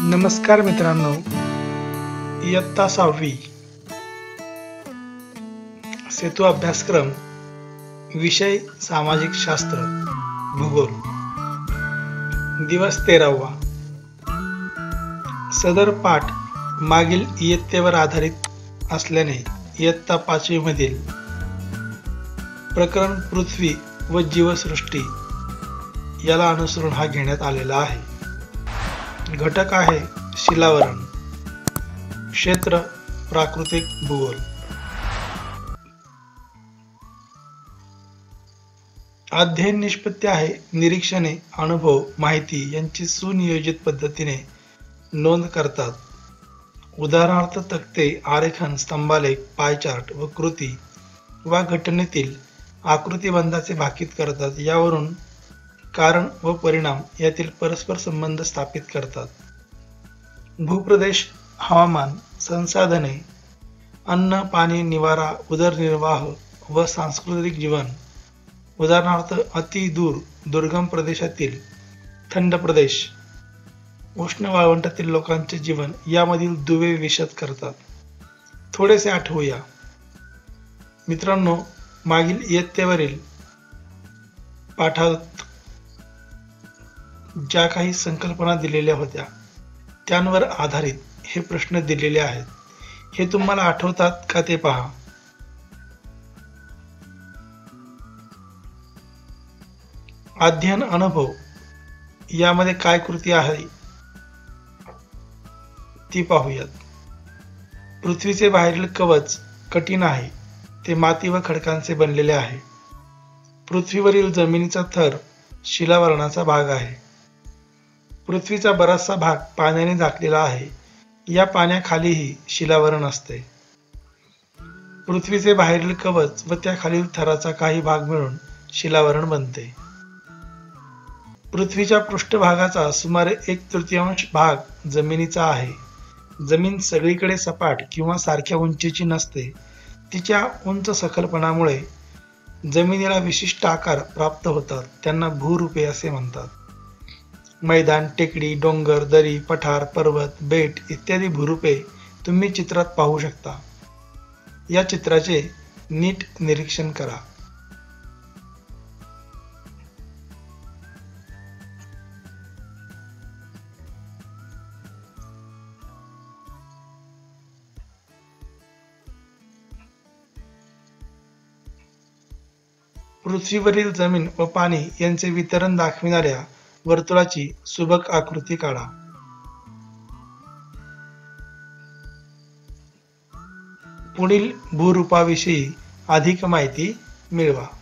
नमस्कार मित्रांनो इयत्ता सहावी. सेतू अभ्यासक्रम विषय सामाजिक शास्त्र भूगोल. दिवस तेरावा. सदर पाठ मागील इयत्तेवर आधारित असल्याने इयत्ता पाचवी मधील प्रकरण पृथ्वी व जीवसृष्टी याला अनुसरून हा घेण्यात आलेला आहे. घटक आहे शिलावरण. क्षेत्र प्राकृतिक भूगोल. अध्ययन निष्पत्ती आहे निरीक्षणे अनुभव माहिती यांची सुनियोजित पद्धतीने नोंद करतात. उदाहरणार्थ तक्ते आरेखन स्तंभालेख पायचार्ट व कृती वा घटनेतील आकृतिबंधाचे भाकीत करतात. यावरून कारण व परिणाम यातील परस्पर संबंध स्थापित करतात. भूप्रदेश हवामान संसाधने अन्न पाणी निवारा उदरनिर्वाह व सांस्कृतिक जीवन उदाहरणार्थ अति दूर दुर्गम प्रदेशातील थंड प्रदेश उष्ण वाळवंटातील लोकांचे जीवन यामधील दुवे विशद करतात. थोडेसे आठवूया. मित्रांनो मागील इयत्तेवरील पाठात ज्या काही संकल्पना दिलेल्या होत्या त्यांवर आधारित हे प्रश्न दिलेले आहेत. हे तुम्हाला आठवतात का ते पहा. अध्ययन अनुभव यामध्ये काय कृती आहे ती पाहूयात. पृथ्वीचे बाहेरील कवच कठीण आहे ते माती व खडकांचे बनलेले आहे. पृथ्वीवरील जमिनीचा थर शिलावरणाचा भाग आहे. पृथ्वीचा बराचसा भाग पाण्याने झाकलेला आहे. या पाण्याखालीही शिलावरण असते. पृथ्वीचे बाहेरील कवच व त्या खालील थराचा काही भाग मिळून शिलावरण बनते. पृथ्वीच्या पृष्ठभागाचा सुमारे एक तृतीयांश भाग जमिनीचा आहे. जमीन सगळीकडे सपाट किंवा सारख्या उंचीची नसते. तिच्या उंच सखलपणामुळे जमिनीला विशिष्ट आकार प्राप्त होतात. त्यांना भूरूपे असे म्हणतात. मैदान टेकडी डोंगर दरी पठार पर्वत बेट इत्यादी भूरूपे तुम्ही चित्रात पाहू शकता. या चित्राचे नीट निरीक्षण करा. पृथ्वीवरील जमीन व पाणी यांचे वितरण दाखविणाऱ्या वर्तुळाची सुबक आकृती काढा. पुढील भूरूपाविषयी अधिक माहिती मिळवा.